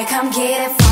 boy, come get it.